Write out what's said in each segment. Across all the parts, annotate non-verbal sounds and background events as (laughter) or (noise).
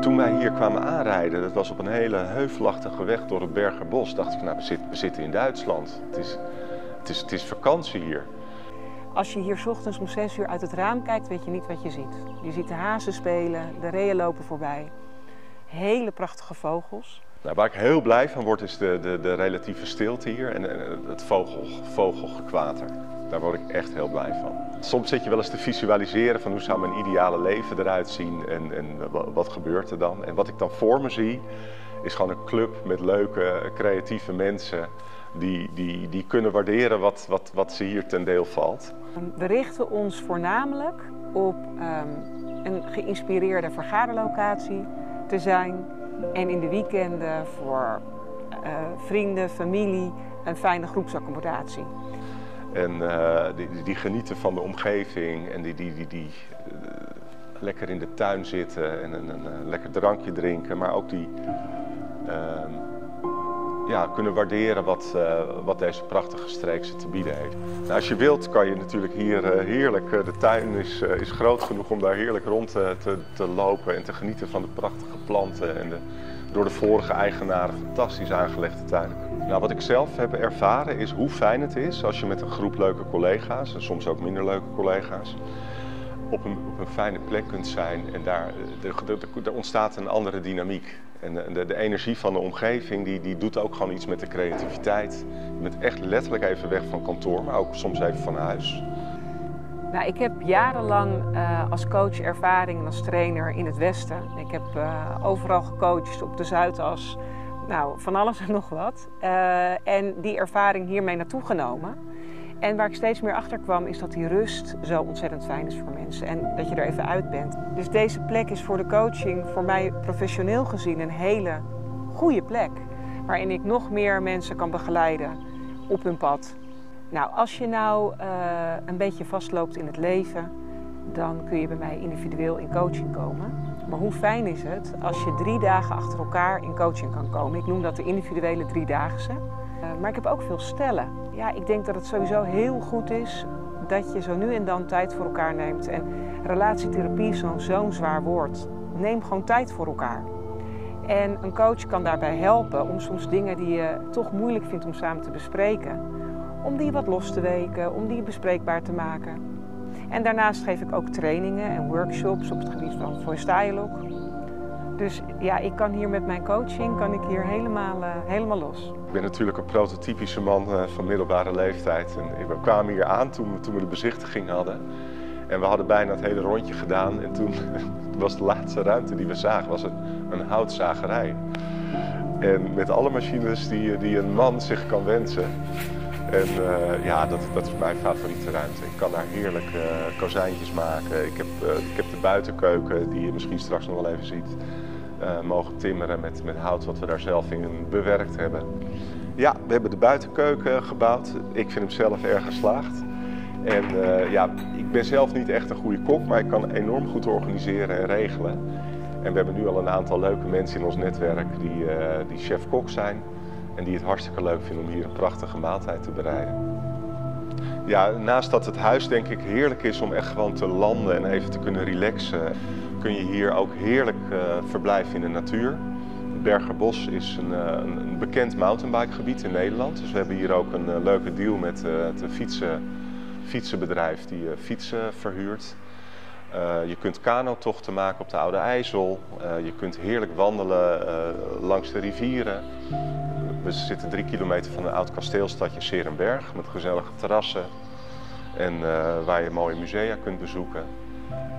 Toen wij hier kwamen aanrijden, dat was op een hele heuvelachtige weg door het Bergerbos, dacht ik, nou, we, zitten, we zitten in Duitsland. Het is, het, is, het is vakantie hier. Als je hier 's ochtends om 6 uur uit het raam kijkt, weet je niet wat je ziet. Je ziet de hazen spelen, de reeën lopen voorbij. Hele prachtige vogels. Nou, waar ik heel blij van word is de, de, de relatieve stilte hier en, en het vogel, vogelgekwater. Daar word ik echt heel blij van. Soms zit je wel eens te visualiseren van hoe zou mijn ideale leven eruit zien en, en wat gebeurt er dan. En wat ik dan voor me zie is gewoon een club met leuke, creatieve mensen die, die, die kunnen waarderen wat, wat, wat ze hier ten deel valt. We richten ons voornamelijk op um, een geïnspireerde vergaderlocatie te zijn en in de weekenden voor uh, vrienden, familie een fijne groepsaccommodatie. En uh, die, die, genieten van de omgeving en die, die, die, die uh, lekker in de tuin zitten en een, een, lekker drankje drinken, maar ook die ehm, ja, kunnen waarderen wat, uh, wat deze prachtige streek ze te bieden heeft. Nou, als je wilt kan je natuurlijk hier heerlijk, de tuin is, is groot genoeg om daar heerlijk rond te, te, te, lopen en te genieten van de prachtige planten en de door de vorige eigenaren fantastisch aangelegde tuin. Nou, wat ik zelf heb ervaren is hoe fijn het is als je met een groep leuke collega's en soms ook minder leuke collega's op een, op een fijne plek kunt zijn en daar er ontstaat een andere dynamiek. En de, de, energie van de omgeving die, die doet ook gewoon iets met de creativiteit. Je bent echt letterlijk even weg van kantoor, maar ook soms even van huis. Nou, ik heb jarenlang uh, als coach ervaring en als trainer in het Westen. Ik heb uh, overal gecoacht op de Zuidas. Nou, van alles en nog wat. Uh, en die ervaring hiermee naartoe genomen. En waar ik steeds meer achter kwam, is dat die rust zo ontzettend fijn is voor mensen. En dat je er even uit bent. Dus deze plek is voor de coaching, voor mij professioneel gezien, een hele goede plek. Waarin ik nog meer mensen kan begeleiden op hun pad. Nou, als je nou uh, een beetje vastloopt in het leven, dan kun je bij mij individueel in coaching komen. Maar hoe fijn is het als je drie dagen achter elkaar in coaching kan komen? Ik noem dat de individuele driedaagse. Uh, maar ik heb ook veel stellen. Ja, ik denk dat het sowieso heel goed is dat je zo nu en dan tijd voor elkaar neemt. En relatietherapie is zo'n zwaar woord. Neem gewoon tijd voor elkaar. En een coach kan daarbij helpen om soms dingen die je toch moeilijk vindt om samen te bespreken, om die wat los te weken, om die bespreekbaar te maken. En daarnaast geef ik ook trainingen en workshops op het gebied van voice dialogue. Dus ja, ik kan hier met mijn coaching kan ik hier helemaal, uh, helemaal los. Ik ben natuurlijk een prototypische man uh, van middelbare leeftijd. En we kwamen hier aan toen, toen we de bezichtiging hadden. En we hadden bijna het hele rondje gedaan. En toen (laughs) was de laatste ruimte die we zagen was een, een houtzagerij. En met alle machines die, die een man zich kan wensen. En uh, ja, dat, dat is mijn favoriete ruimte. Ik kan daar heerlijk uh, kozijntjes maken. Ik heb, uh, ik heb de buitenkeuken, die je misschien straks nog wel even ziet, mogen timmeren met, met hout wat we daar zelf in bewerkt hebben. Ja, we hebben de buitenkeuken gebouwd. Ik vind hem zelf erg geslaagd. En ja, ik ben zelf niet echt een goede kok, maar ik kan enorm goed organiseren en regelen. En we hebben nu al een aantal leuke mensen in ons netwerk die, die chef-kok zijn. En die het hartstikke leuk vinden om hier een prachtige maaltijd te bereiden. Ja, naast dat het huis denk ik heerlijk is om echt gewoon te landen en even te kunnen relaxen, kun je hier ook heerlijk uh, verblijven in de natuur. Bergerbos is een, uh, een bekend mountainbikegebied in Nederland. Dus we hebben hier ook een uh, leuke deal met het fietsen, fietsenbedrijf die fietsen verhuurt. Je kunt kanotochten maken op de Oude IJssel. Je kunt heerlijk wandelen langs de rivieren. We zitten drie kilometer van een oud kasteelstadje Serenberg met gezellige terrassen. En waar je mooie musea kunt bezoeken.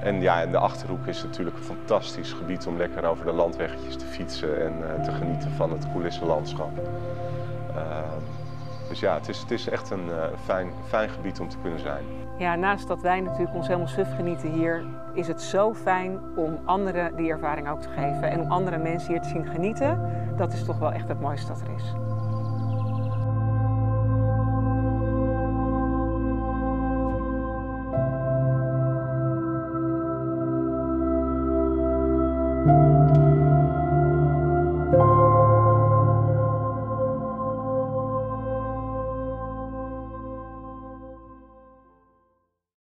En ja, in de Achterhoek is natuurlijk een fantastisch gebied om lekker over de landweggetjes te fietsen en te genieten van het coulissenlandschap. Dus ja, het is, het is echt een uh, fijn, fijn gebied om te kunnen zijn. Ja, naast dat wij natuurlijk ons helemaal suf genieten hier, is het zo fijn om anderen die ervaring ook te geven. En om andere mensen hier te zien genieten, dat is toch wel echt het mooiste dat er is.